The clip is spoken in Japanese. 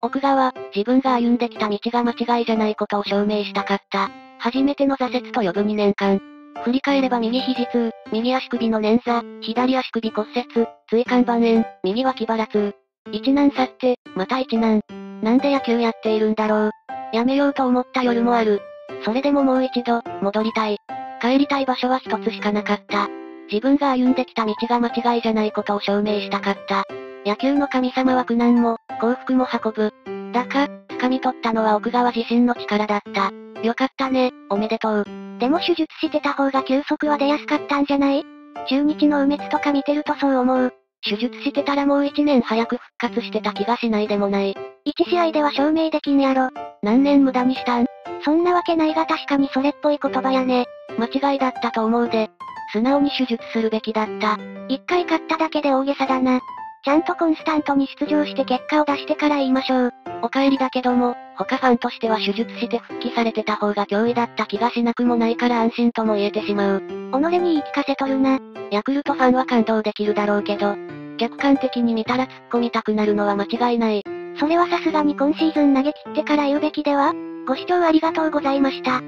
奥川、自分が歩んできた道が間違いじゃないことを証明したかった。初めての挫折と呼ぶ2年間。振り返れば右肘痛、右足首の捻挫、左足首骨折、椎間板炎、右脇腹痛。一難去って、また一難。なんで野球やっているんだろう。やめようと思った夜もある。それでももう一度、戻りたい。帰りたい場所は一つしかなかった。自分が歩んできた道が間違いじゃないことを証明したかった。野球の神様は苦難も、幸福も運ぶ。だか、掴み取ったのは奥川自身の力だった。よかったね、おめでとう。でも手術してた方が休息は出やすかったんじゃない？中日の梅津とか見てるとそう思う。手術してたらもう一年早く復活してた気がしないでもない。一試合では証明できんやろ。何年無駄にしたん？そんなわけないが確かにそれっぽい言葉やね。間違いだったと思うで。素直に手術するべきだった。一回勝っただけで大げさだな。ちゃんとコンスタントに出場して結果を出してから言いましょう。お帰りだけども、他ファンとしては手術して復帰されてた方が脅威だった気がしなくもないから安心とも言えてしまう。己に言い聞かせとるな。ヤクルトファンは感動できるだろうけど、客観的に見たら突っ込みたくなるのは間違いない。それはさすがに今シーズン投げ切ってから言うべきでは？ご視聴ありがとうございました。